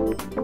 Thank